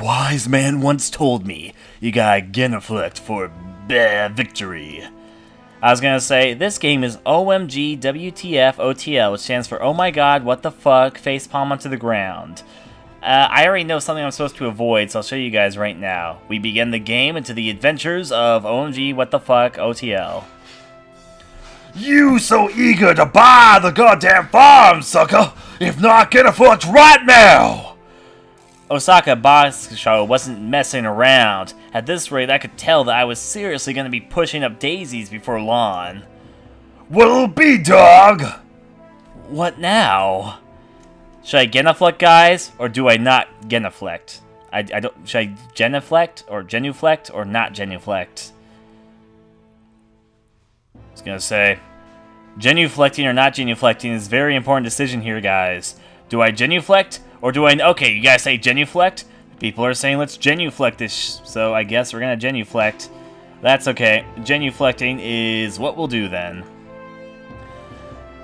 wise man once told me, you gotta genuflect for victory. I was gonna say, this game is OMG WTF OTL, which stands for Oh my god, what the fuck, Face Palm onto the ground. Uh, I already know something I'm supposed to avoid, so I'll show you guys right now. We begin the game into the adventures of OMG what the fuck OTL. You so eager to buy the goddamn farm, sucker! If not, get a foot right now! Osaka Bancho wasn't messing around. At this rate, I could tell that I was seriously going to be pushing up daisies before long. What'll be, dog? What now? Should I genuflect, guys, or do I not genuflect? I, I don't. Should I genuflect or genuflect or not genuflect? I was gonna say, genuflecting or not genuflecting is very important decision here, guys. Do I genuflect or do I? Okay, you guys say genuflect. People are saying let's genuflect this, so I guess we're gonna genuflect. That's okay. Genuflecting is what we'll do then.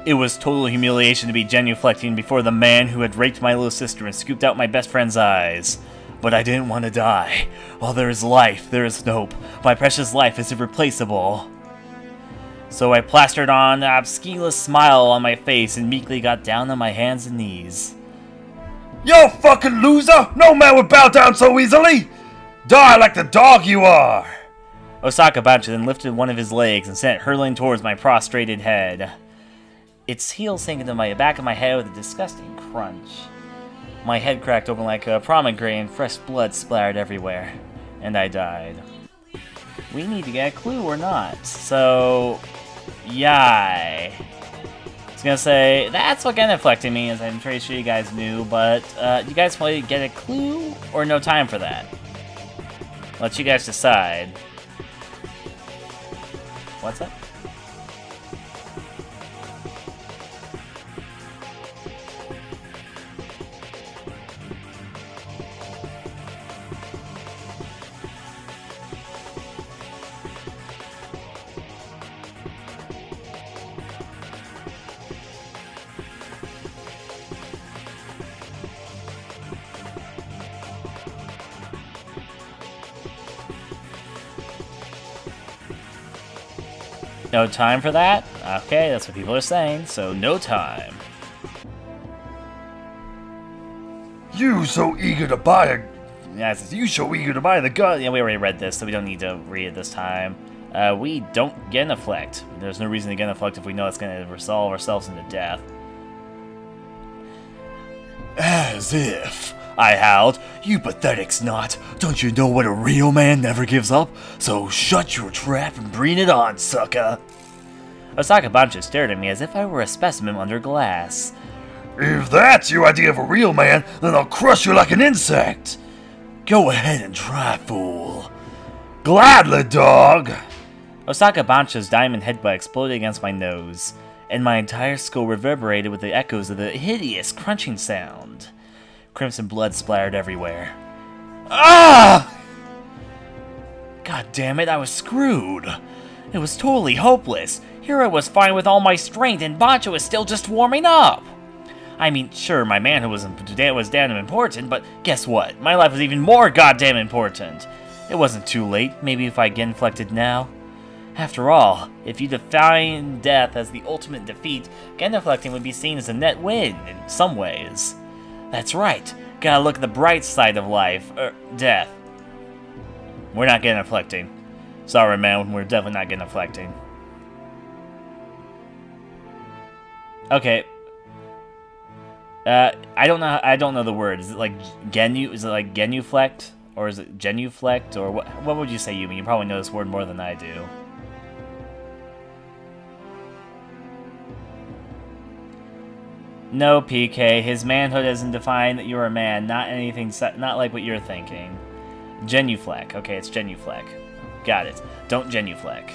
It was total humiliation to be genuflecting before the man who had raped my little sister and scooped out my best friend's eyes. But I didn't want to die. While there is life, there is hope. My precious life is irreplaceable. So I plastered on an obscene smile on my face and meekly got down on my hands and knees. You fucking loser! No man would bow down so easily! Die like the dog you are! Osaka Bancho then lifted one of his legs and sent it hurtling towards my prostrated head. Its heel sank into my back of my head with a disgusting crunch. My head cracked open like a pomegranate and fresh blood splattered everywhere. And I died. We need to get a clue or not. So, yai. Gonna say, that's what genuflecting means, I'm pretty sure you guys knew, but uh, you guys probably get a clue or no time for that? Let you guys decide. What's up? No time for that? Okay, that's what people are saying, so no time. You so eager to buy a... Yeah, it says, you so eager to buy the gun. Yeah, we already read this, so we don't need to read it this time. Uh, we don't genuflect. There's no reason to genuflect if we know it's going to resolve ourselves into death. As if. I howled. You pathetic snot. Don't you know what a real man never gives up? So shut your trap and bring it on, sucker. Osaka Bancho stared at me as if I were a specimen under glass. If that's your idea of a real man, then I'll crush you like an insect. Go ahead and try, fool. Gladly, dog. Osaka Bancho's diamond headbutt exploded against my nose, and my entire skull reverberated with the echoes of the hideous crunching sound. Crimson blood splattered everywhere. Ah! God damn it, I was screwed. It was totally hopeless. Here I was fine with all my strength, and Bancho was still just warming up. I mean, sure, my manhood was, was damn important, but guess what? My life was even more goddamn important. It wasn't too late, maybe if I get inflected now. After all, if you define death as the ultimate defeat, genuflecting would be seen as a net win in some ways. That's right, gotta look at the bright side of life, er, death. We're not genuflecting. Sorry, man, we're definitely not genuflecting. Okay. Uh, I don't know. I don't know the word. Is it like genu? Is it like genuflect, or is it genuflect, or what? What would you say, Yumi? You probably know this word more than I do. No, PK. His manhood isn't defined that you're a man. Not anything. Not like what you're thinking. Genuflect. Okay, it's genuflect. Got it. Don't genuflect.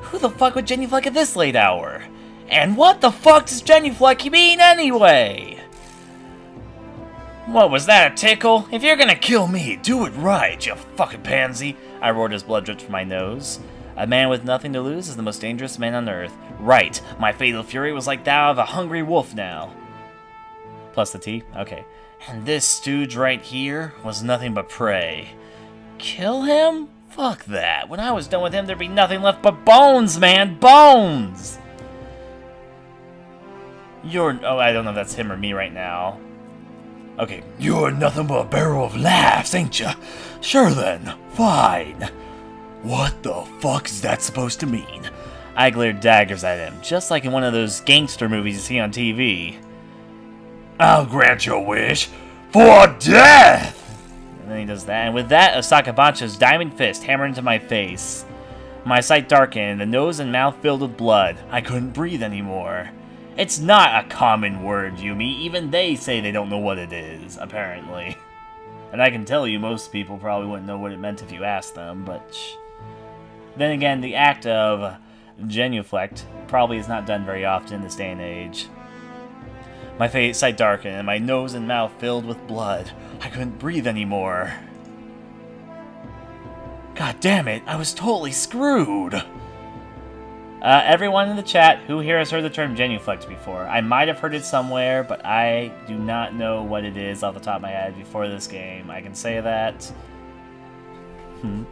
Who the fuck would genuflect at this late hour? And what the fuck does genuflect mean anyway? What was that, a tickle? If you're gonna kill me, do it right, you fucking pansy! I roared as blood dripped from my nose. A man with nothing to lose is the most dangerous man on earth. Right, my fatal fury was like that of a hungry wolf now. Plus the T? Okay. And this stooge right here was nothing but prey. Kill him? Fuck that. When I was done with him, there'd be nothing left but bones, man! Bones! You're... Oh, I don't know if that's him or me right now. Okay. You're nothing but a barrel of laughs, ain't ya? Sure then. Fine. What the fuck is that supposed to mean? I glared daggers at him, just like in one of those gangster movies you see on TV. I'll grant your wish. For death! And then he does that, and with that, Osaka Bancho's diamond fist hammered into my face. My sight darkened, the nose and mouth filled with blood. I couldn't breathe anymore. It's not a common word, Yumi. Even they say they don't know what it is, apparently. And I can tell you, most people probably wouldn't know what it meant if you asked them, but... Then again, the act of genuflect probably is not done very often in this day and age. My face sight darkened, and my nose and mouth filled with blood. I couldn't breathe anymore. God damn it, I was totally screwed! Uh, everyone in the chat, who here has heard the term genuflect before? I might have heard it somewhere, but I do not know what it is off the top of my head before this game. I can say that. Hmm.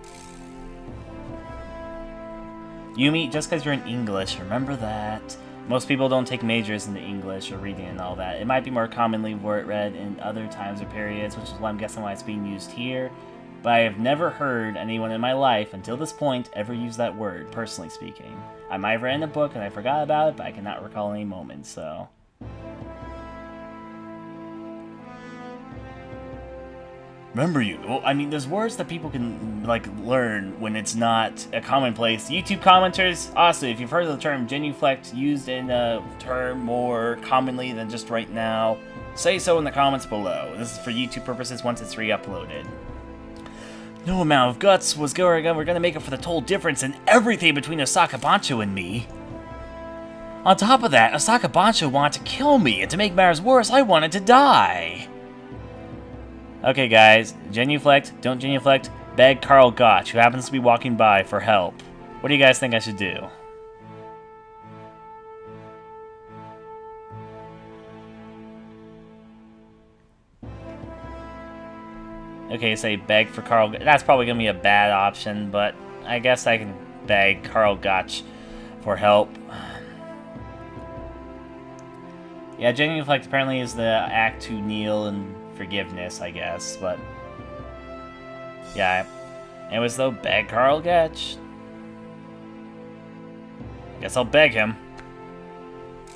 Yumi, just because you're in English, remember that. Most people don't take majors in the English or reading and all that. It might be more commonly read in other times or periods, which is why I'm guessing why it's being used here. But I have never heard anyone in my life, until this point, ever use that word, personally speaking. I might have read in a book and I forgot about it, but I cannot recall any moment, so... Remember you. Well, I mean, there's words that people can, like, learn when it's not a commonplace. YouTube commenters, also, if you've heard of the term genuflect used in a term more commonly than just right now, say so in the comments below. This is for YouTube purposes once it's re-uploaded. No amount of guts was going We're gonna make up for the total difference in everything between Osaka Bancho and me. On top of that, Osaka Bancho wanted to kill me, and to make matters worse, I wanted to die. Okay, guys, genuflect, don't genuflect, beg Karl Gotch, who happens to be walking by, for help. What do you guys think I should do? Okay, say beg for Karl. That's probably gonna be a bad option, but I guess I can beg Karl Gotch for help. Yeah, genuflect apparently is the act to kneel and forgiveness, I guess, but... Yeah, it was though beg Karl Gotch. Guess I'll beg him.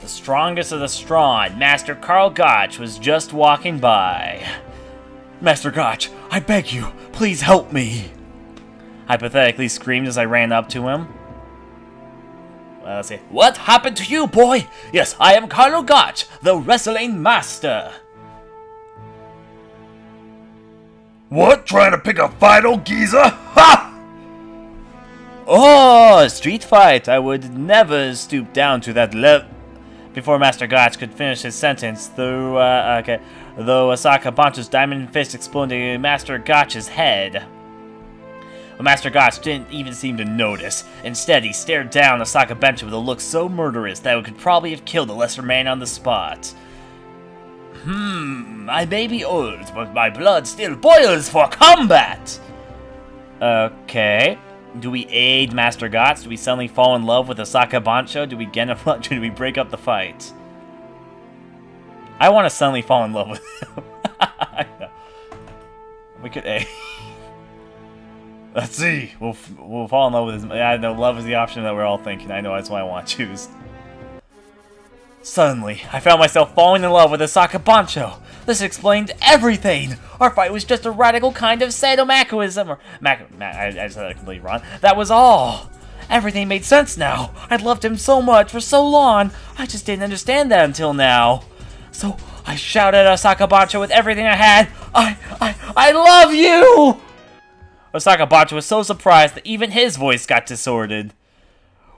The strongest of the strong, Master Karl Gotch, was just walking by. Master Gotch, I beg you, please help me! Hypothetically screamed as I ran up to him. Uh, let's see. What happened to you, boy? Yes, I am Karl Gotch, the wrestling master. What? Trying to pick a fight, old geezer? Ha! Oh, street fight. I would never stoop down to that level. Before Master Gotch could finish his sentence, through, uh, okay, though Osaka Bancho's diamond fist exploded in Master Gotch's head. But Master Gotch didn't even seem to notice. Instead, he stared down Osaka Bancho with a look so murderous that it could probably have killed a lesser man on the spot. Hmm, I may be old, but my blood still boils for combat! Okay. Do we aid Master Gotch? Do we suddenly fall in love with Osaka Bancho? Do we get a Do we break up the fight? I want to suddenly fall in love with him. we could A. Let's see. We'll we'll fall in love with his. I know love is the option that we're all thinking. I know that's why I want to choose. Suddenly, I found myself falling in love with Osaka Bancho. This explained everything. Our fight was just a radical kind of sadomasochism, or mac. I, I said that completely wrong. That was all. Everything made sense now. I'd loved him so much for so long. I just didn't understand that until now. So I shouted at Osaka Bancho with everything I had. I, I, I love you! Osaka Bancho was so surprised that even his voice got distorted.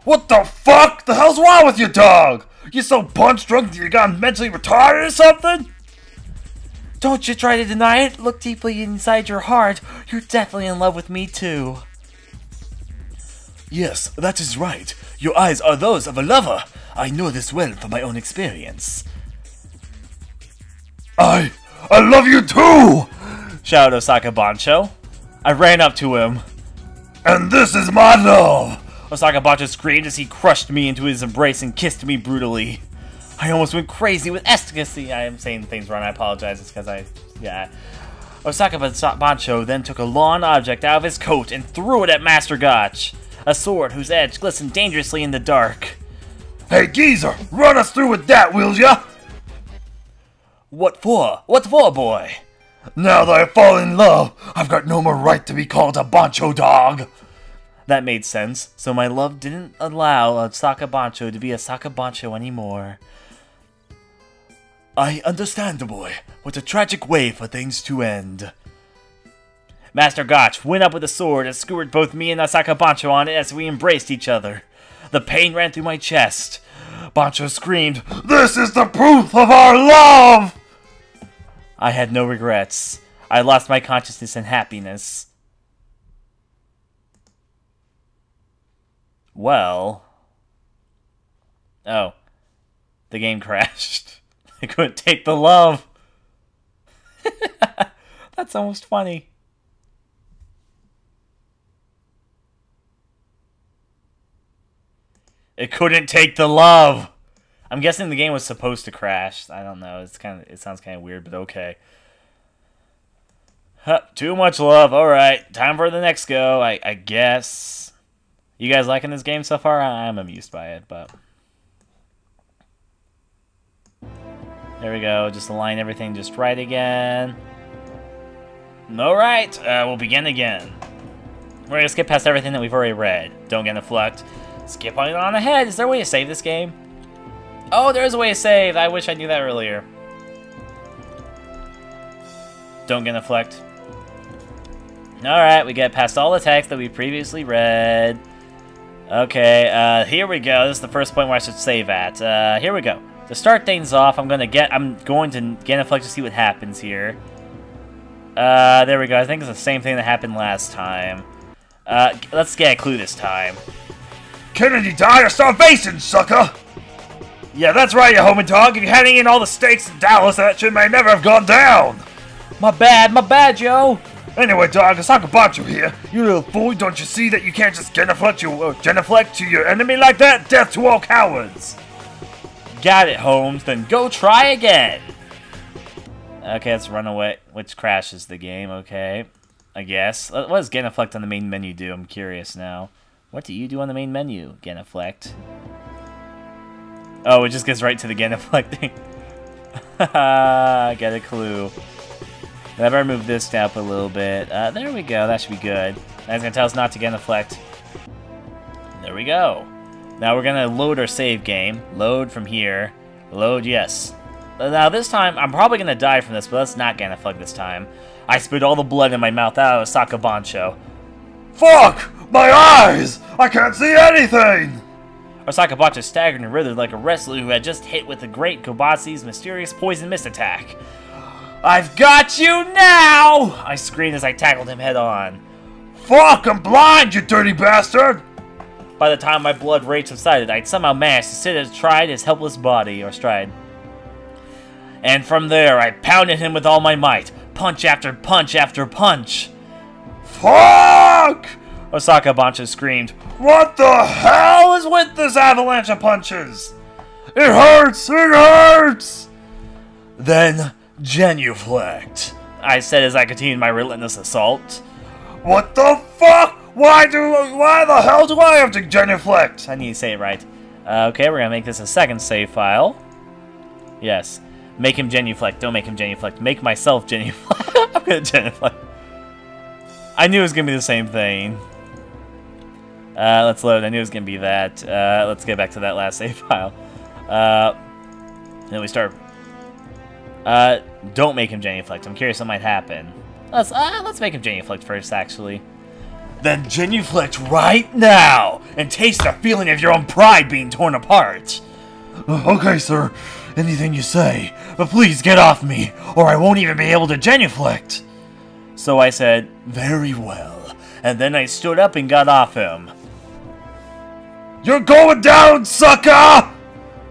What the fuck? The hell's wrong with you, dog? You so punch drunk that you got mentally retarded or something? Don't you try to deny it. Look deeply inside your heart. You're definitely in love with me too. Yes, that is right. Your eyes are those of a lover. I know this well from my own experience. I... I love you too! shouted Osaka Bancho. I ran up to him. And this is my love! Osaka Bancho screamed as he crushed me into his embrace and kissed me brutally. I almost went crazy with ecstasy. I am saying things wrong. I apologize. It's because I, yeah. Osaka Bancho then took a long object out of his coat and threw it at Master Gotch. A sword whose edge glistened dangerously in the dark. Hey, geezer, run us through with that, will ya? What for? What for, boy? Now that I've fallen in love, I've got no more right to be called a Bancho dog. That made sense, so my love didn't allow Osaka Bancho to be Osaka Bancho anymore. I understand, boy. What a tragic way for things to end. Master Gotch went up with a sword and skewered both me and Osaka Bancho on it as we embraced each other. The pain ran through my chest. Bancho screamed, This is the proof of our love! I had no regrets. I lost my consciousness and happiness. Well... Oh. The game crashed. I couldn't take the love. That's almost funny. It couldn't take the love. I'm guessing the game was supposed to crash. I don't know. It's kind of it sounds kind of weird, but okay. Huh, too much love. All right, time for the next go. I, I guess. You guys liking this game so far? I'm amused by it, but there we go. Just align everything just right again. All right, uh, we'll begin again. We're gonna skip past everything that we've already read. Don't get deflect. Skip on on ahead. Is there a way to save this game? Oh, there is a way to save. I wish I knew that earlier. Don't get deflect. Alright, we get past all the text that we previously read. Okay, uh, here we go. This is the first point where I should save at. Uh, here we go. To start things off, I'm gonna get I'm going to Genuflect to see what happens here. Uh, there we go. I think it's the same thing that happened last time. Uh, let's get a clue this time. Kennedy died of starvation, sucker! Yeah, that's right, you homie dog. If you hadn't eaten all the steaks in Dallas, that shit may never have gone down. My bad, my bad, Joe. Anyway, dog, it's talk about you here. You little fool, don't you see that you can't just genuflect, you, uh, genuflect to your enemy like that? Death to all cowards! Got it, Holmes. Then go try again. Okay, let's run away, which crashes the game, okay. I guess. What does genuflect on the main menu do? I'm curious now. What do you do on the main menu, genuflect? Oh, it just gets right to the genuflecting. I get a clue. I better move this down a little bit. Uh, there we go. That should be good. That's to tell us not to get genuflect. There we go. Now we're to load our save game. Load from here. Load, yes. Now this time, I'm probably to die from this, but let's not get genuflect this time. I spit all the blood in my mouth out of Saka Bancho. Fuck! My eyes! I can't see anything! Osaka Bancho staggered and writhed like a wrestler who had just hit with the great Kobatsu's mysterious poison mist attack. I've got you now! I screamed as I tackled him head on. Fuck, I'm blind, you dirty bastard! By the time my blood rage subsided, I'd somehow managed to sit astride his helpless body, or stride. And from there, I pounded him with all my might, punch after punch after punch. Fuck! Osaka Bancho screamed. What the hell is with this avalanche of punches? It hurts! It hurts! Then, genuflect, I said as I continued my relentless assault. What the fuck? Why do why the hell do I have to genuflect? I need to say it right. Uh, okay, we're gonna make this a second save file. Yes. Make him genuflect. Don't make him genuflect. Make myself genuflect. I'm gonna genuflect. I knew it was gonna be the same thing. Uh, let's load. I knew it was gonna be that. Uh, let's get back to that last save file. Uh, then we start. Uh, don't make him genuflect. I'm curious what might happen. Let's uh, let's make him genuflect first, actually. Then genuflect right now and taste the feeling of your own pride being torn apart. Okay, sir. Anything you say. But please get off me, or I won't even be able to genuflect. So I said, Very well. And then I stood up and got off him. You're going down, sucker!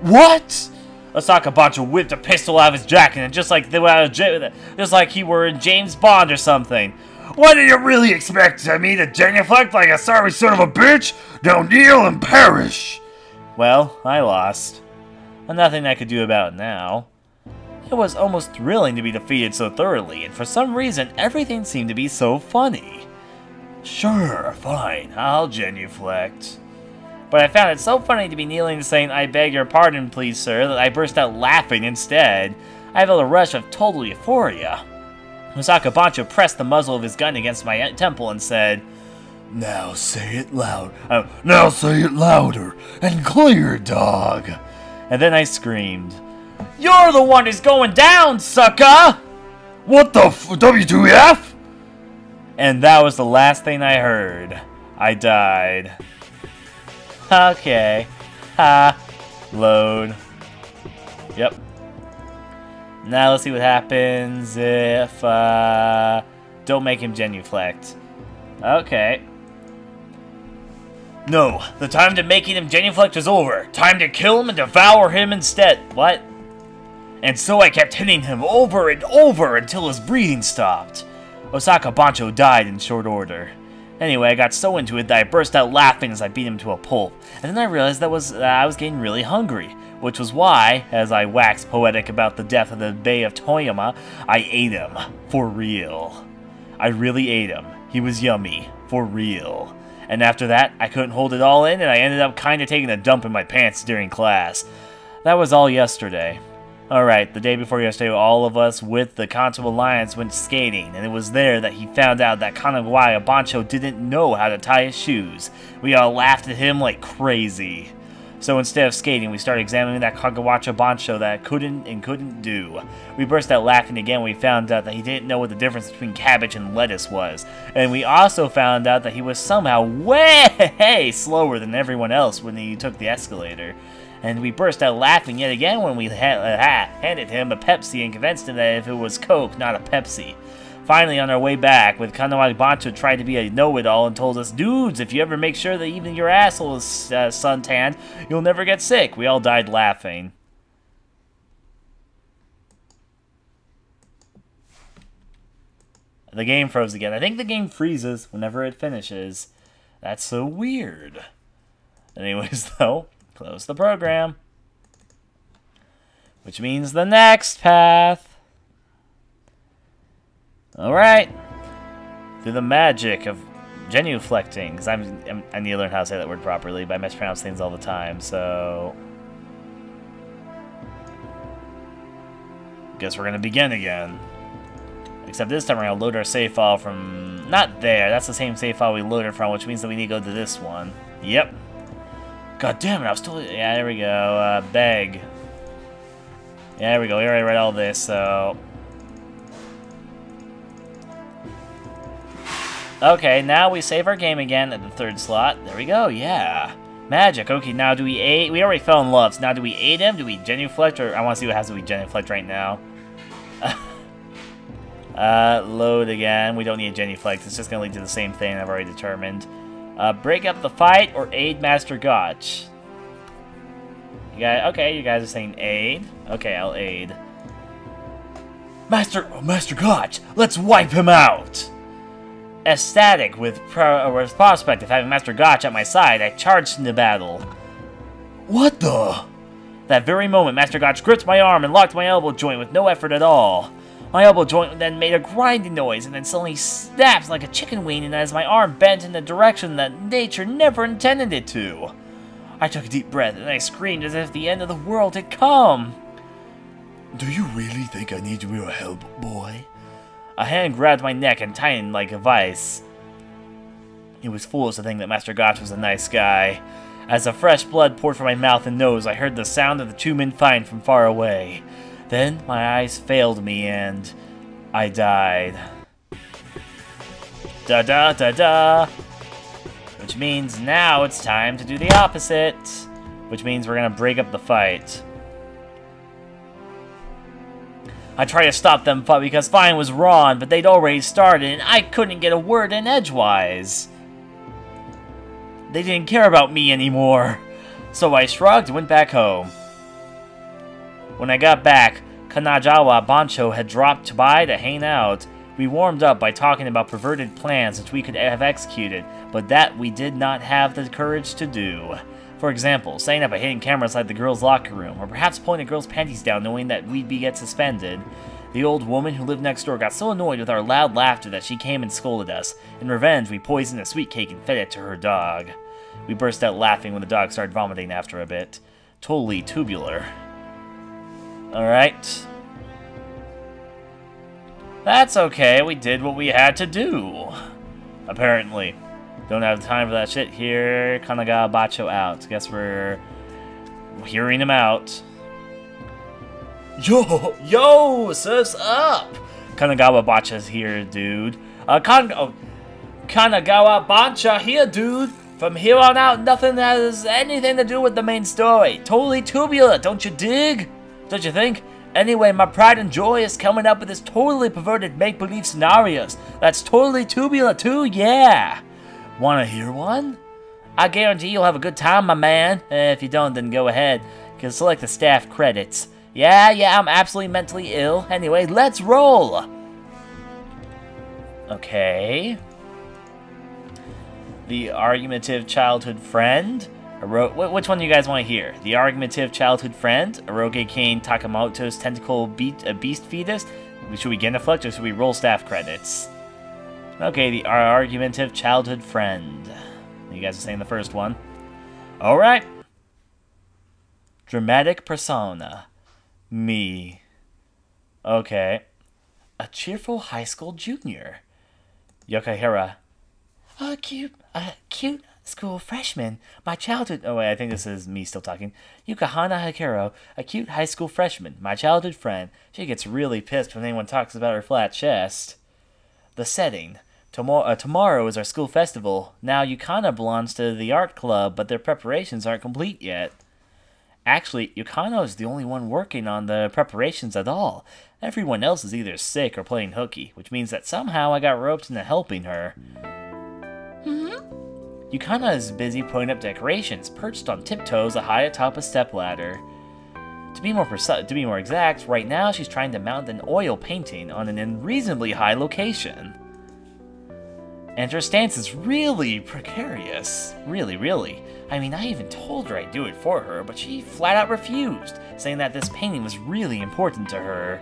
What? Osaka Bancho whipped a pistol out of his jacket and just like they were just like he were in James Bond or something. What did you really expect? Of me to genuflect like a sorry son of a bitch? Now kneel and perish! Well, I lost. Nothing I could do about it now. It was almost thrilling to be defeated so thoroughly, and for some reason, everything seemed to be so funny. Sure, fine, I'll genuflect. But I found it so funny to be kneeling and saying, I beg your pardon, please, sir, that I burst out laughing instead. I felt a rush of total euphoria. Osaka Bancho pressed the muzzle of his gun against my temple and said, Now say it loud. Uh, now say it louder and clear, dog. And then I screamed, You're the one who's going down, sucker! What the f- W2F? And that was the last thing I heard. I died. Okay. Ha. Load. Yep. Now let's see what happens if, uh... Don't make him genuflect. Okay. No, the time to making him genuflect is over. Time to kill him and devour him instead. What? And so I kept hitting him over and over until his breathing stopped. Osaka Bancho died in short order. Anyway, I got so into it that I burst out laughing as I beat him to a pulp, and then I realized that was I was getting really hungry, which was why, as I waxed poetic about the death of the Bay of Toyama, I ate him, for real. I really ate him. He was yummy, for real. And after that, I couldn't hold it all in, and I ended up kinda taking a dump in my pants during class. That was all yesterday. Alright, the day before yesterday, all of us with the Kanto Alliance went skating, and it was there that he found out that Kanagawa Bancho didn't know how to tie his shoes. We all laughed at him like crazy. So instead of skating, we started examining that Kagawacha Bancho that couldn't and couldn't do. We burst out laughing again when we found out that he didn't know what the difference between cabbage and lettuce was. And we also found out that he was somehow way slower than everyone else when he took the escalator and we burst out laughing yet again when we ha ha handed him a Pepsi and convinced him that if it was Coke, not a Pepsi. Finally, on our way back, with Kanawagi Bancho tried to be a know-it-all and told us, Dudes, if you ever make sure that even your asshole is uh, suntanned, you'll never get sick. We all died laughing. The game froze again. I think the game freezes whenever it finishes. That's so weird. Anyways, though, Close the program. Which means the next path. Alright. Through the magic of genuflecting, because I'm, I'm, I need to learn how to say that word properly, but I mispronounce things all the time, so... Guess we're gonna begin again. Except this time we're gonna load our save file from... Not there, that's the same save file we loaded from, which means that we need to go to this one. Yep. God damn it, I was totally... Yeah, there we go. Uh, beg. Yeah, there we go. We already read all this, so... Okay, now we save our game again at the third slot. There we go, yeah. Magic. Okay, now do we aid... We already fell in love, so now do we aid him? Do we genuflect? Or I want to see what has to be genuflect right now. uh, load again. We don't need a genuflect. It's just going to lead to the same thing I've already determined. Uh, break up the fight or aid Master Gotch? You guys, okay, you guys are saying aid. Okay, I'll aid. Master, oh, Master Gotch, let's wipe him out! Ecstatic with, pro, with prospect of having Master Gotch at my side, I charged into battle. What the? That very moment, Master Gotch gripped my arm and locked my elbow joint with no effort at all. My elbow joint then made a grinding noise and then suddenly snapped like a chicken wing and as my arm bent in a direction that nature never intended it to. I took a deep breath and I screamed as if the end of the world had come. Do you really think I need your help, boy? A hand grabbed my neck and tightened like a vice. It was foolish to think that Master Gotch was a nice guy. As the fresh blood poured from my mouth and nose, I heard the sound of the two men fighting from far away. Then my eyes failed me and I died. Da da da da! Which means now it's time to do the opposite. Which means we're gonna break up the fight. I tried to stop them but because fine was wrong, but they'd already started and I couldn't get a word in edgewise. They didn't care about me anymore. So I shrugged and went back home. When I got back, Kanagawa Bancho had dropped by to hang out. We warmed up by talking about perverted plans which we could have executed, but that we did not have the courage to do. For example, setting up a hidden camera inside the girls' locker room, or perhaps pulling a girl's panties down knowing that we'd be get suspended. The old woman who lived next door got so annoyed with our loud laughter that she came and scolded us. In revenge, we poisoned a sweet cake and fed it to her dog. We burst out laughing when the dog started vomiting after a bit. Totally tubular. Alright. That's okay, we did what we had to do. Apparently. Don't have time for that shit here. Kanaga Bacho out. Guess we're hearing him out. Yo, yo, sis up! Kanagawa Bancho's here, dude. Uh, Kan oh, Kanagawa Bancho here, dude. From here on out, nothing has anything to do with the main story. Totally tubular, don't you dig? Don't you think? Anyway, my pride and joy is coming up with this totally perverted make-believe scenarios. That's totally tubular too, yeah. Wanna hear one? I guarantee you'll have a good time, my man. Eh, if you don't, then go ahead. You can select the staff credits. Yeah, yeah, I'm absolutely mentally ill. Anyway, let's roll! Okay. The argumentative childhood friend. Aro which one do you guys want to hear? The argumentative childhood friend, Eroge Kane Takamoto's tentacle beat, a beast fetus? Should we genuflect or should we roll staff credits? Okay, the argumentative childhood friend. You guys are saying the first one. Alright. Dramatic persona. Me. Okay. A cheerful high school junior. Yokahira. A cute, a cute school freshman. My childhood. Oh wait, I think this is me still talking. Yukahana Hikaru, a cute high school freshman. My childhood friend. She gets really pissed when anyone talks about her flat chest. The setting. Tomorrow, uh, tomorrow is our school festival. Now Yukana belongs to the art club, but their preparations aren't complete yet. Actually, Yukano is the only one working on the preparations at all. Everyone else is either sick or playing hooky, which means that somehow I got roped into helping her. Mm-hmm. Yukana is busy putting up decorations, perched on tiptoes a high atop a stepladder. To be more precise, to be more exact, right now she's trying to mount an oil painting on an unreasonably high location. And her stance is really precarious. Really, really. I mean, I even told her I'd do it for her, but she flat out refused, saying that this painting was really important to her.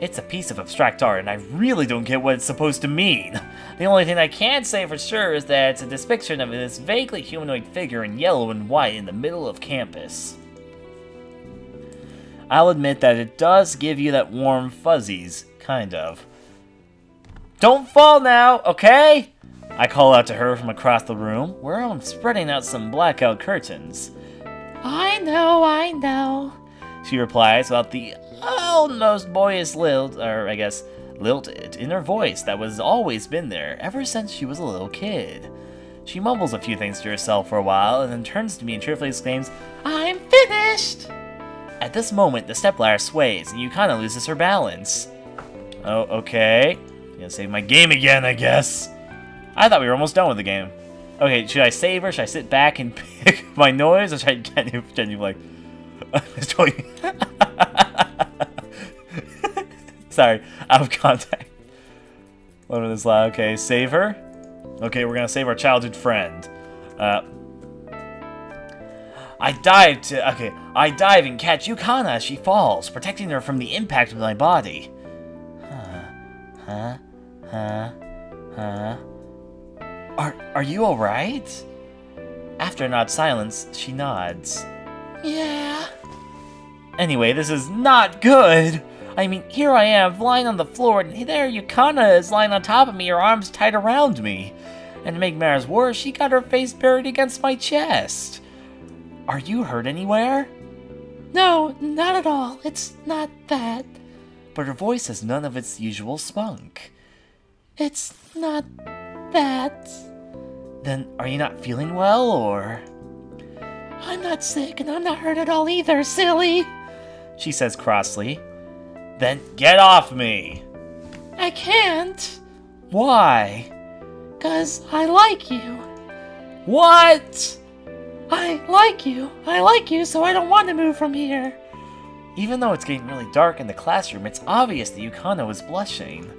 It's a piece of abstract art, and I really don't get what it's supposed to mean. The only thing I can say for sure is that it's a depiction of this vaguely humanoid figure in yellow and white in the middle of campus. I'll admit that it does give you that warm fuzzies, kind of. Don't fall now, okay? I call out to her from across the room, where I'm spreading out some blackout curtains. I know, I know, she replies without the almost boyish lilt, or I guess lilt in her voice that was always been there ever since she was a little kid. She mumbles a few things to herself for a while and then turns to me and cheerfully exclaims, I'm finished! At this moment, the stepladder sways and Yukana loses her balance. Oh, okay. I'm Gonna save my game again, I guess. I thought we were almost done with the game. Okay, should I save her? Should I sit back and pick my noise? Or should I genuinely, genuinely like... Sorry, out of contact. What is this loud? Okay, save her. Okay, we're gonna save our childhood friend. Uh, I dive to okay. I dive and catch Yukana as she falls, protecting her from the impact of my body. Huh? Huh? Huh? Huh? Are, are you alright? After an odd silence, she nods. Yeah. Anyway, this is not good! I mean, here I am, lying on the floor, and there Yukana is lying on top of me, her arms tied around me. And to make matters worse, she got her face buried against my chest. Are you hurt anywhere? No, not at all. It's not that. But her voice has none of its usual spunk. It's not that. Then are you not feeling well, or? I'm not sick and I'm not hurt at all either, silly, she says crossly. Then get off me! I can't. Why? Cause I like you. What? I like you. I like you, so I don't want to move from here. Even though it's getting really dark in the classroom, it's obvious that Yukano is blushing.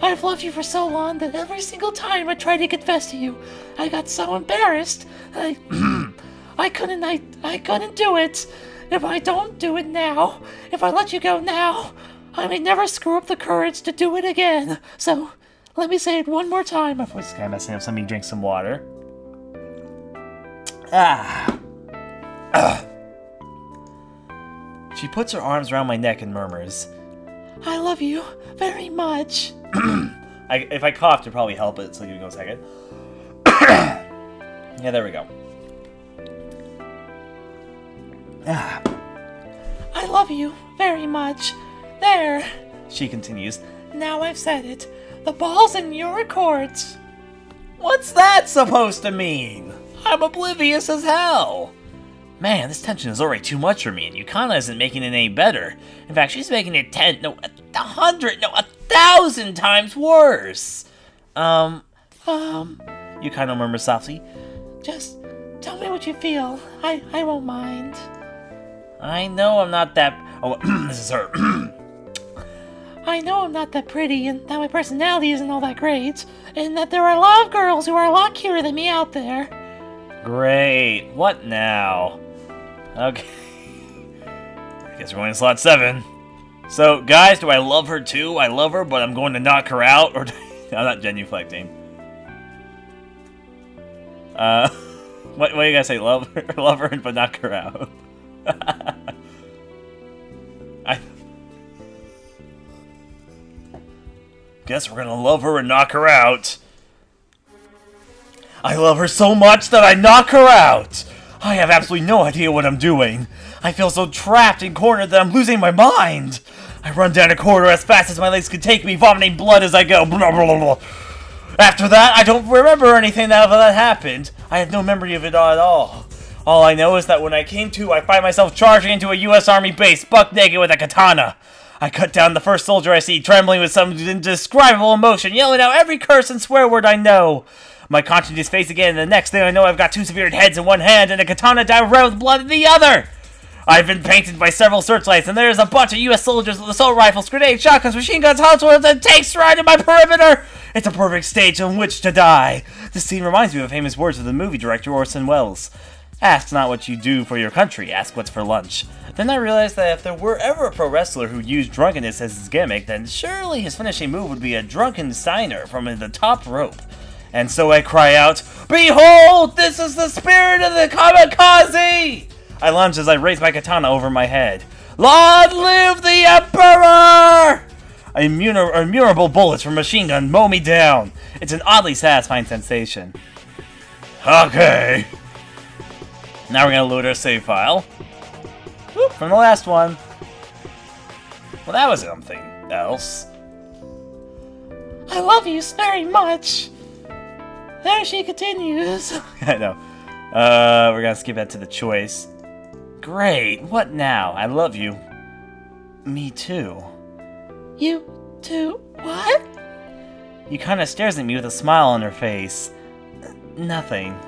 I've loved you for so long that every single time I tried to confess to you, I got so embarrassed. I, I couldn't. I, I couldn't do it. If I don't do it now, if I let you go now, I may never screw up the courage to do it again. So, let me say it one more time. My voice is kind of messing up. So let me drink some water. Ah. ah. She puts her arms around my neck and murmurs, I love you very much. I, if I cough, to probably help it, so give me a second. yeah, there we go. I love you very much. There. She continues. Now I've said it. The ball's in your court. What's that supposed to mean? I'm oblivious as hell. Man, this tension is already too much for me, and Yukana isn't making it any better. In fact, she's making it ten, no, a hundred, no, a thousand times worse. Um, um, Yukano murmurs softly. Just tell me what you feel. I, I won't mind. I know I'm not that. Oh, this is her. I know I'm not that pretty, and that my personality isn't all that great, and that there are a lot of girls who are a lot cuter than me out there. Great. What now? Okay. I guess we're going to slot 7. So, guys, do I love her too? I love her, but I'm going to knock her out? Or I'm not genuflecting. Uh, what, what do you guys say? Love her, love her, but knock her out. I guess we're gonna love her and knock her out. I love her so much that I knock her out. I have absolutely no idea what I'm doing. I feel so trapped and cornered that I'm losing my mind. I run down a corridor as fast as my legs can take me, vomiting blood as I go. Blah, blah, blah, After that, I don't remember anything that, that happened. I have no memory of it at all. All I know is that when I came to, I find myself charging into a U.S. Army base, buck naked with a katana. I cut down the first soldier I see, trembling with some indescribable emotion, yelling out every curse and swear word I know. My conscience is face again, and the next thing I know, I've got two severed heads in one hand and a katana down red with blood in the other. I've been painted by several searchlights, and there's a bunch of U.S. soldiers with assault rifles, grenades, shotguns, machine guns, howitzers, and tanks surrounding my perimeter. It's a perfect stage on which to die. This scene reminds me of famous words of the movie director Orson Welles. Ask not what you do for your country, ask what's for lunch. Then I realized that if there were ever a pro wrestler who used drunkenness as his gimmick, then surely his finishing move would be a drunken signer from the top rope. And so I cry out, Behold, this is the spirit of the kamikaze! I lunge as I raise my katana over my head. Long live the Emperor! Immurable bullets from machine gun mow me down. It's an oddly satisfying sensation. Okay. Now we're gonna load our save file. Whoop, from the last one. Well, that was something else. I love you very much. There she continues. I know. Uh, we're gonna skip that to the choice. Great. What now? I love you. Me too. You too? What? You kind of stares at me with a smile on her face. Nothing.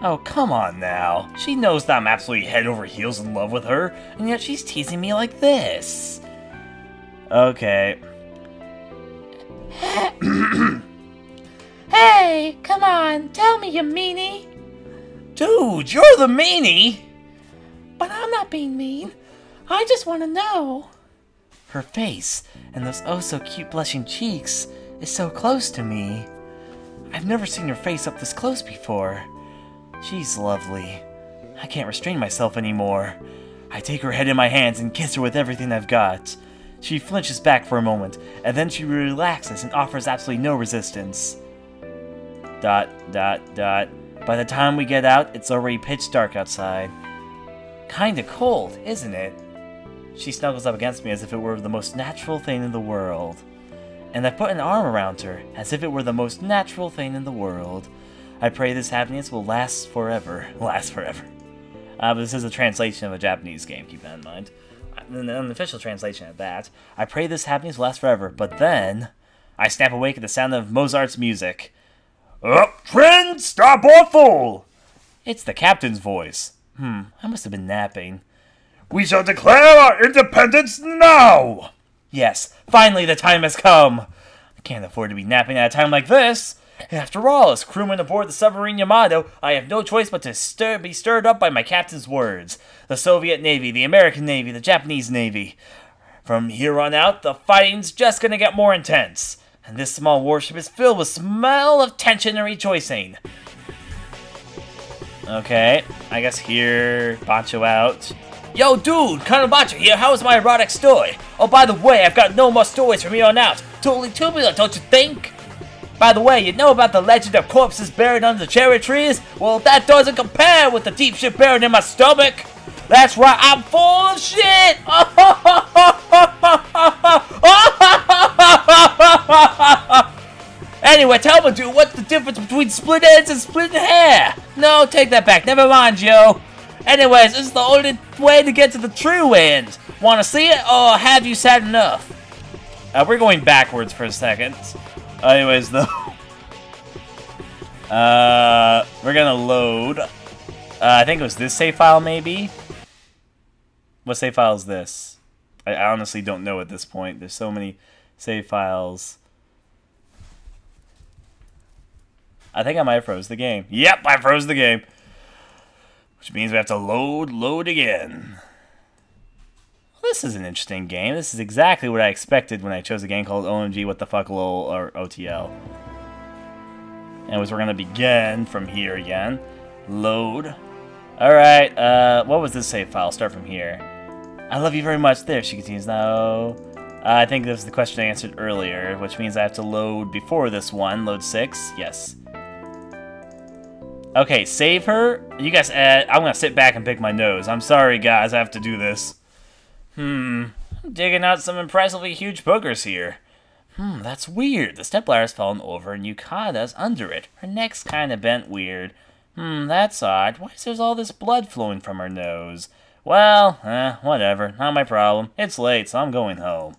Oh, come on now. She knows that I'm absolutely head over heels in love with her, and yet she's teasing me like this. Okay. Hey, come on, tell me, you meanie. Dude, you're the meanie! But I'm not being mean. I just want to know. Her face, and those oh so cute blushing cheeks, is so close to me. I've never seen her face up this close before. She's lovely. I can't restrain myself anymore. I take her head in my hands and kiss her with everything I've got. She flinches back for a moment, and then she relaxes and offers absolutely no resistance dot, dot, dot. By the time we get out, it's already pitch dark outside. Kinda cold, isn't it? She snuggles up against me as if it were the most natural thing in the world. And I put an arm around her, as if it were the most natural thing in the world. I pray this happiness will last forever. Last forever. Uh, but this is a translation of a Japanese game, keep that in mind. An official translation of that. I pray this happiness will last forever, but then... I snap awake at the sound of Mozart's music. Up, trend, stop awful! It's the captain's voice. Hmm, I must have been napping. We shall declare our independence now! Yes, finally the time has come. I can't afford to be napping at a time like this. After all, as crewman aboard the submarine Yamato, I have no choice but to stir- be stirred up by my captain's words. The Soviet Navy, the American Navy, the Japanese Navy. From here on out, the fighting's just gonna get more intense. And this small warship is filled with smell of tension and rejoicing. Okay, I guess here, Bancho out. Yo, dude, Colonel Bancho here. How was my erotic story? Oh, by the way, I've got no more stories from here on out. Totally tubular, don't you think? By the way, you know about the legend of corpses buried under the cherry trees? Well, that doesn't compare with the deep shit buried in my stomach. That's right, I'm full of shit. anyway, tell me, dude, what's the difference between split ends and split hair? No, take that back. Never mind, Joe. Anyways, this is the only way to get to the true end. Want to see it, or have you said enough? Uh, we're going backwards for a second. Anyways, though. Uh, we're gonna load. Uh, I think it was this save file, maybe? What save file is this? I, I honestly don't know at this point. There's so many save files. I think I might have froze the game. Yep, I froze the game. Which means we have to load, load again. This is an interesting game. This is exactly what I expected when I chose a game called OMG What the Fuck LOL or OTL. Anyways, we're to begin from here again. Load. Alright, uh, what was this save file? Start from here. I love you very much. There, she continues now. Uh, I think this is the question I answered earlier, which means I have to load before this one. Load 6. Yes. Okay, save her. You guys, uh, I'm gonna sit back and pick my nose. I'm sorry, guys, I have to do this. Hmm, I'm digging out some impressively huge boogers here. Hmm, that's weird. The stepladder's fallen over and Yukada's under it. Her neck's kinda bent weird. Hmm, that's odd. Why is there all this blood flowing from her nose? Well, eh, whatever. Not my problem. It's late, so I'm going home.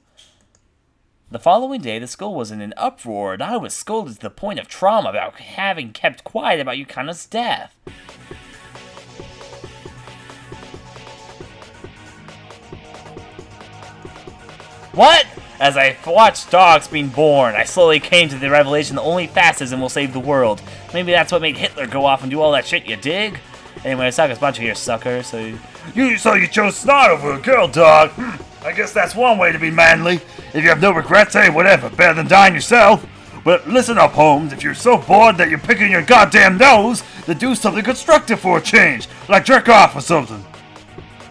The following day, the school was in an uproar, and I was scolded to the point of trauma about having kept quiet about Yukana's death. What? As I watched dogs being born, I slowly came to the revelation that only fascism will save the world. Maybe that's what made Hitler go off and do all that shit, you dig? Anyway, Saka's bunch of here, sucker, so... You, You so you chose snot over a girl, dog. Hmm, I guess that's one way to be manly. If you have no regrets, hey, whatever. Better than dying yourself. But listen up, Holmes. If you're so bored that you're picking your goddamn nose, then do something constructive for a change, like jerk off or something.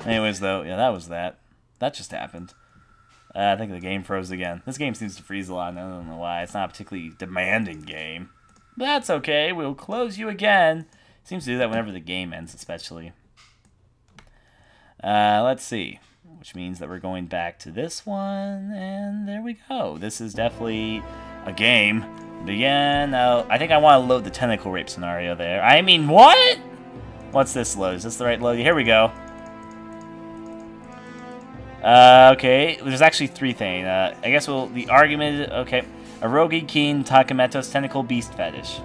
Anyways, though, yeah, that was that. That just happened. Uh, I think the game froze again. This game seems to freeze a lot, and I don't know why. It's not a particularly demanding game. That's okay. We'll close you again. Seems to do that whenever the game ends, especially. Uh, let's see. Which means that we're going back to this one, and there we go. This is definitely a game. Begin. Uh, I think I want to load the tentacle rape scenario there. I mean, what? What's this load? Is this the right load? Here we go. Uh, okay, there's actually three things. Uh, I guess we'll, the argument, okay. Erogi Keen Takameto's Tentacle Beast Fetish.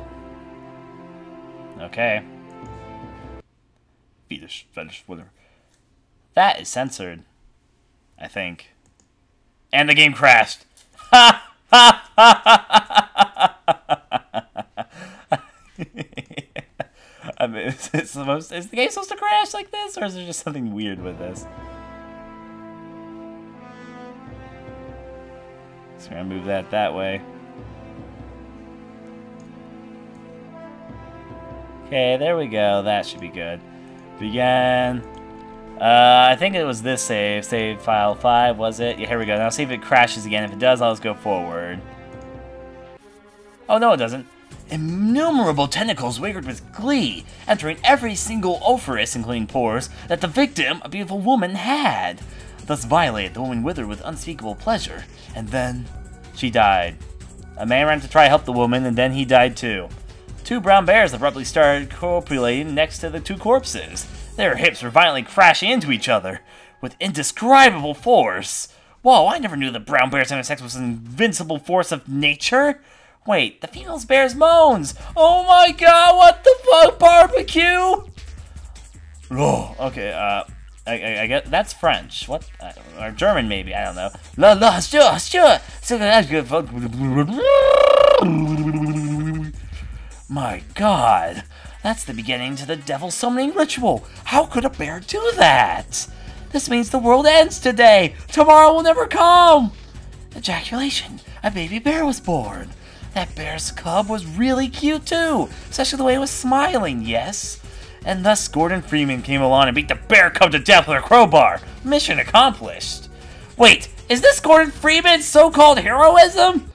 Okay. Fetish, fetish, whatever. That is censored. I think. And the game crashed. Ha! Ha! Ha! I mean, is, it supposed, is the game supposed to crash like this, or is there just something weird with this? So we're gonna move that that way. Okay, there we go. That should be good. Begin. Uh, I think it was this save. Save file 5, was it? Yeah, here we go. Now see if it crashes again. If it does, I'll just go forward. Oh, no, it doesn't. Innumerable tentacles wiggled with glee, entering every single orifice, including pores, that the victim, a beautiful woman, had. Thus violated, the woman withered with unspeakable pleasure. And then, she died. A man ran to try to help the woman, and then he died too. Two brown bears abruptly started copulating next to the two corpses. Their hips were violently crashing into each other, with indescribable force. Whoa, I never knew that brown bears having sex was an invincible force of nature. Wait, the female bear's moans! Oh my god, what the fuck, barbecue? Oh, okay, uh, I, I, I get that's French. What? Uh, or German, maybe. I don't know. La la, sure, sure. So that's good. My God, that's the beginning to the devil summoning ritual. How could a bear do that? This means the world ends today. Tomorrow will never come. Ejaculation. A baby bear was born. That bear's cub was really cute too, especially the way it was smiling, yes? And thus Gordon Freeman came along and beat the bear cub to death with a crowbar. Mission accomplished. Wait, is this Gordon Freeman's so-called heroism?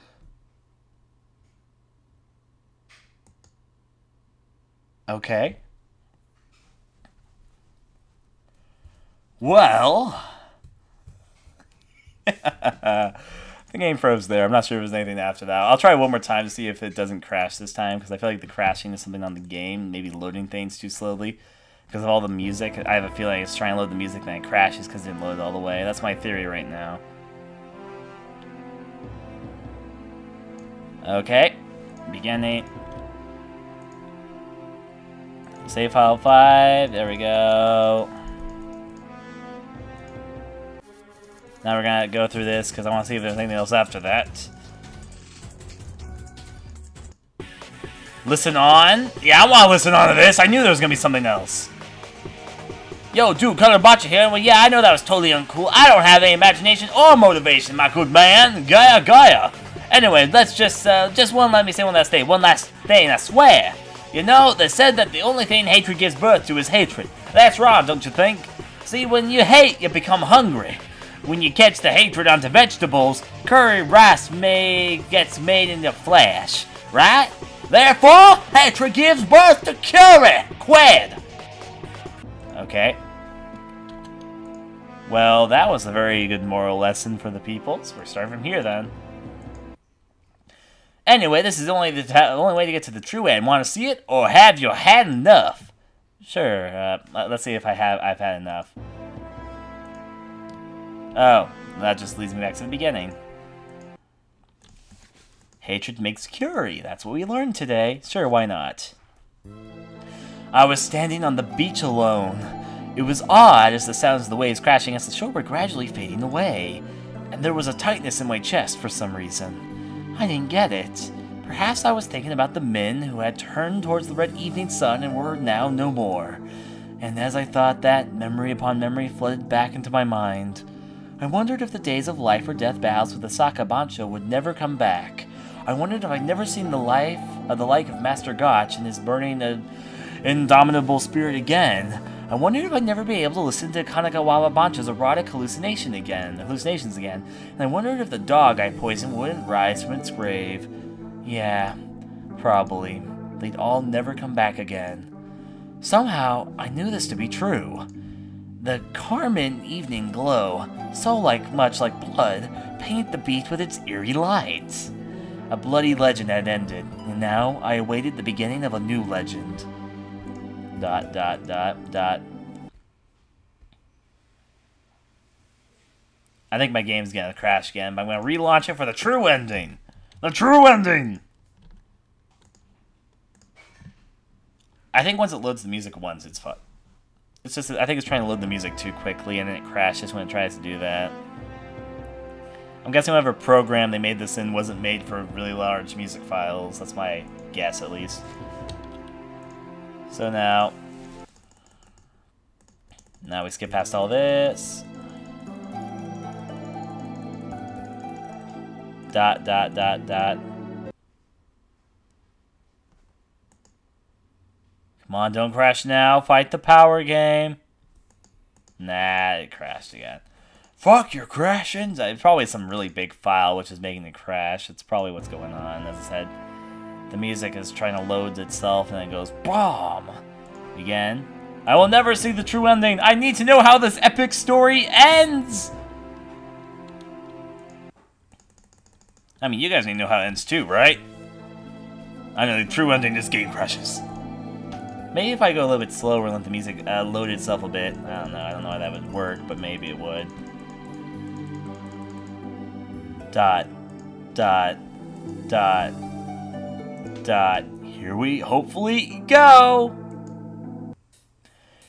Okay. Well... The game froze there. I'm not sure if there's anything after that. I'll try one more time to see if it doesn't crash this time, because I feel like the crashing is something on the game, maybe loading things too slowly. Because of all the music, I have a feeling it's trying to load the music, then it crashes because it didn't load all the way. That's my theory right now. Okay, beginning. Save file 5, there we go. Now we're gonna go through this because I want to see if there's anything else after that. Listen on? Yeah, I want to listen on to this. I knew there was gonna be something else. Yo, dude, Color Botcha here. Well, yeah, I know that was totally uncool. I don't have any imagination or motivation, my good man. Gaia, Gaia. Anyway, let's just, uh, just one, let me say one last thing. One last thing, I swear. You know, they said that the only thing hatred gives birth to is hatred. That's wrong, don't you think? See, when you hate, you become hungry. When you catch the hatred onto vegetables, curry rice may gets made in the flesh, right? Therefore, hatred gives birth to curry, qued. Okay. Well, that was a very good moral lesson for the people, so we're starting from here then. Anyway, this is only the only way to get to the true end. Want to see it, or have you had enough? Sure. Uh, let's see if I have. I've had enough. Oh, that just leads me back to the beginning. Hatred makes curry. That's what we learned today. Sure, why not? I was standing on the beach alone. It was odd as the sounds of the waves crashing against the shore were gradually fading away, and there was a tightness in my chest for some reason. I didn't get it. Perhaps I was thinking about the men who had turned towards the red evening sun and were now no more. And as I thought that, memory upon memory flooded back into my mind. I wondered if the days of life or death battles with the Osaka Bancho would never come back. I wondered if I'd never seen the life of the like of Master Gotch and his burning uh, indomitable spirit again. I wondered if I'd never be able to listen to Kanagawa Bancho's erotic hallucination again, hallucinations again, and I wondered if the dog I poisoned wouldn't rise from its grave. Yeah, probably. They'd all never come back again. Somehow, I knew this to be true. The Carmen evening glow, so like much like blood, painted the beach with its eerie lights. A bloody legend had ended, and now I awaited the beginning of a new legend. Dot dot dot dot. I think my game's gonna crash again, but I'm gonna relaunch it for the true ending. The true ending! I think once it loads the music once, it's fun. It's just, I think it's trying to load the music too quickly and then it crashes when it tries to do that. I'm guessing whatever program they made this in wasn't made for really large music files. That's my guess, at least. So now... Now we skip past all this. Dot, dot, dot, dot. Come on, don't crash now. Fight the power game. Nah, it crashed again. Fuck your crashing. Uh, it's probably some really big file which is making it crash. It's probably what's going on. As I said, the music is trying to load itself and it goes BOMB! Again. I will never see the true ending. I need to know how this epic story ends! I mean, you guys need to know how it ends too, right? I know the true ending this game crashes. Maybe if I go a little bit slower and let the music uh, load itself a bit. I don't know. I don't know how that would work, but maybe it would. Dot. Dot. Dot. Dot. Here we hopefully go!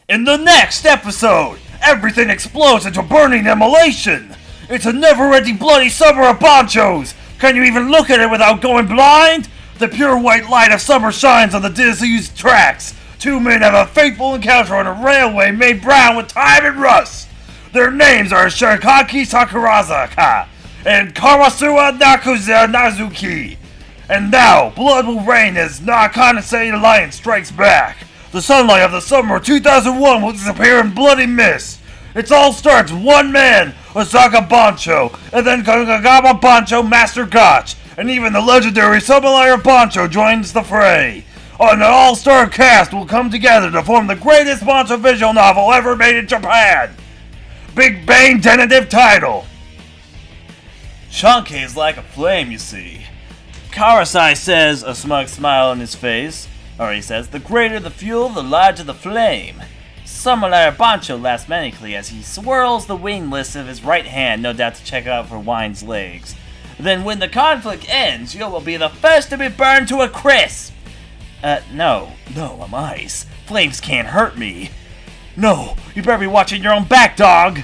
In the next episode, everything explodes into burning immolation. It's a never-ending bloody summer of ponchos. Can you even look at it without going blind? The pure white light of summer shines on the disused tracks. Two men have a fateful encounter on a railway made brown with time and rust. Their names are Shirkaki Sakurazaka and Kawasuwa Nakuza Nazuki. And now, blood will rain as Nakanansei Alliance strikes back. The sunlight of the summer of 2001 will disappear in bloody mist. It all starts one man, Osaka Bancho, and then Kanagawa Bancho Master Gotch, and even the legendary Sublimer Boncho joins the fray. Oh, an all-star cast will come together to form the greatest Bancho visual novel ever made in Japan. Big Bang tentative title. Chunky is like a flame, you see. Karasai says, a smug smile on his face, or he says, the greater the fuel, the larger the flame. Summoner Bancho laughs manically as he swirls the wingless of his right hand, no doubt to check out for Wine's legs. Then when the conflict ends, you will be the first to be burned to a crisp! Uh, no, no, I'm ice. Flames can't hurt me. No, you better be watching your own back, dog!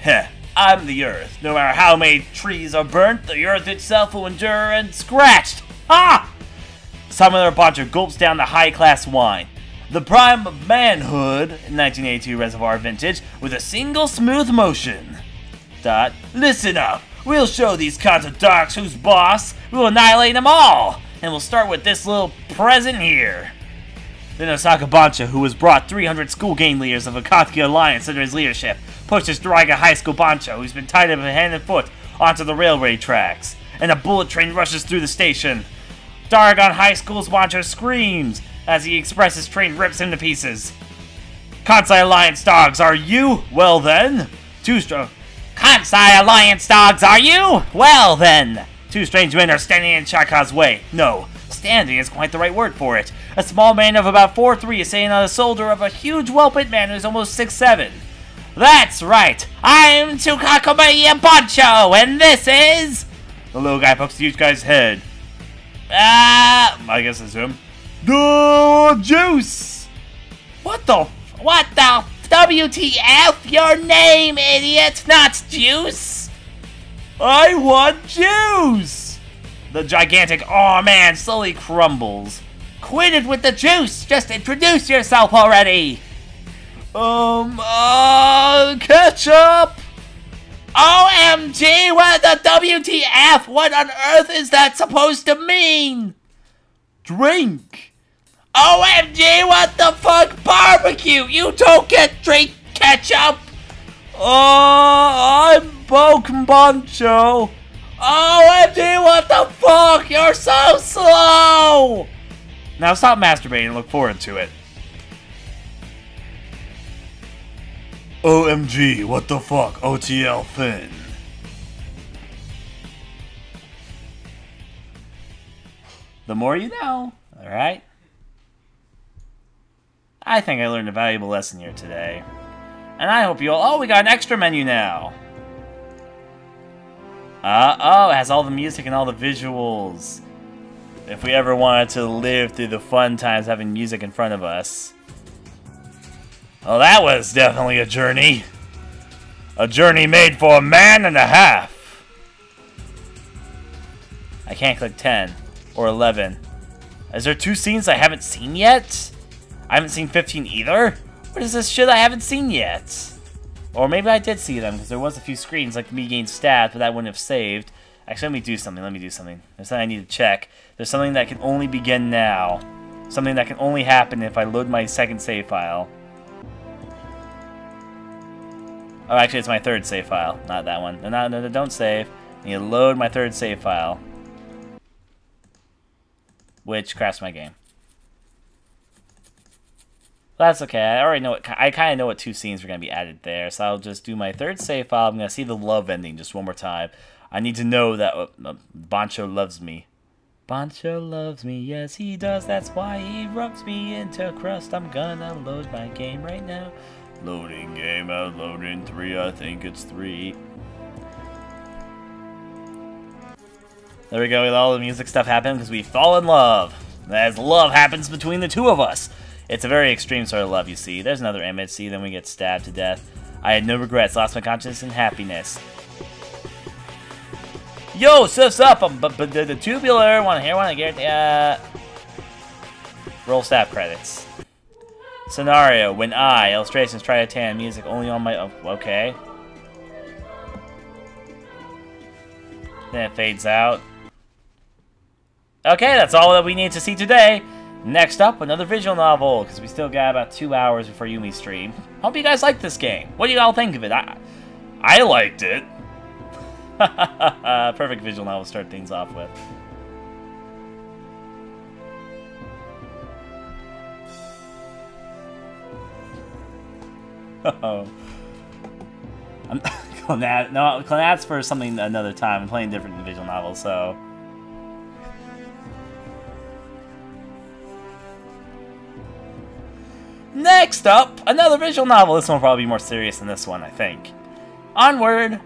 Heh, I'm the Earth. No matter how many trees are burnt, the Earth itself will endure unscratched. Ha! Summoner Bancho gulps down the high-class wine. The prime of manhood, 1982 Reservoir Vintage, with a single smooth motion. Dot, listen up. We'll show these cons of dogs who's boss. We'll annihilate them all. And we'll start with this little present here. Then Osaka Bancho, who has brought 300 school game leaders of the Akatsuki Alliance under his leadership, pushes Daraga High School Bancho, who's been tied up hand and foot, onto the railway tracks. And a bullet train rushes through the station. Daragon High School's Bancho screams as the express's train rips him to pieces. Kansai Alliance dogs, are you? Well then. Two strong. Kansai Alliance dogs, are you? Well then. Two strange men are standing in Chaka's way. No, standing is quite the right word for it. A small man of about 4'3 is sitting on the shoulder of a huge well-built man who's almost 6'7. That's right. I'm Tsukakumeya Bancho, and this is... The little guy pokes the huge guy's head. Ah, I guess it's him. The juice. What the? What the? WTF? Your name, idiot, not juice. I want juice. The gigantic aw man slowly crumbles. Quit it with the juice. Just introduce yourself already. Um, uh, ketchup. OMG, what the WTF? What on earth is that supposed to mean? Drink. OMG, what the fuck? Barbecue! You don't get drink ketchup! Oh, I'm Boken Bancho. OMG, oh, what the fuck? You're so slow! Now stop masturbating and look forward to it. OMG, what the fuck, OTL Finn. The more you know, alright? I think I learned a valuable lesson here today. And I hope you all- Oh, we got an extra menu now! Uh, oh, it has all the music and all the visuals. If we ever wanted to live through the fun times having music in front of us. Well, that was definitely a journey. A journey made for a man and a half. I can't click 10 or 11. Is there two scenes I haven't seen yet? I haven't seen 15 either? What is this shit I haven't seen yet? Or maybe I did see them, because there was a few screens like me getting stabbed, but that wouldn't have saved. Actually, let me do something, let me do something. There's something I need to check. There's something that can only begin now. Something that can only happen if I load my second save file. Oh, actually, it's my third save file, not that one. No, no, no, don't save. I need to load my third save file. Which crafts my game. That's okay. I already know what I kind of know what two scenes are going to be added there, so I'll just do my third save file. I'm going to see the love ending just one more time. I need to know that uh, uh, Bancho loves me. Bancho loves me, yes he does. That's why he rubs me into crust. I'm gonna load my game right now. Loading game out, loading three. I think it's three. There we go. With all the music stuff happened because we fall in love. As love happens between the two of us. It's a very extreme sort of love, you see. There's another image. See, then we get stabbed to death. I had no regrets, lost my conscience and happiness. Yo, sis up, um, but the, the tubular one here, one get uh. Roll staff credits. Scenario: When I illustrations try to tan music only on my oh, okay. Then it fades out. Okay, that's all that we need to see today. Next up, another visual novel, because we still got about two hours before Yumi stream. Hope you guys like this game. What do you all think of it? I, I liked it. Perfect visual novel to start things off with. Oh. I'm Clannad, no, Clannad's for something another time. I'm playing different visual novels, so. Next up, another visual novel. This one will probably be more serious than this one, I think. Onward!